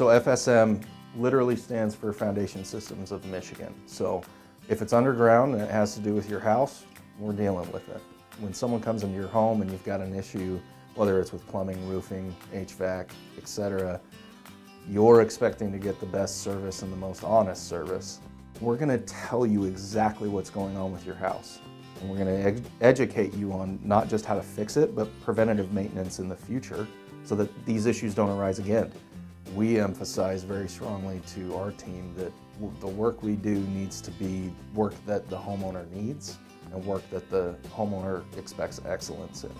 So FSM literally stands for Foundation Systems of Michigan. So if it's underground and it has to do with your house, we're dealing with it. When someone comes into your home and you've got an issue, whether it's with plumbing, roofing, HVAC, etc., you're expecting to get the best service and the most honest service. We're going to tell you exactly what's going on with your house. And we're going to ed educate you on not just how to fix it, but preventative maintenance in the future so that these issues don't arise again. We emphasize very strongly to our team that the work we do needs to be work that the homeowner needs and work that the homeowner expects excellence in.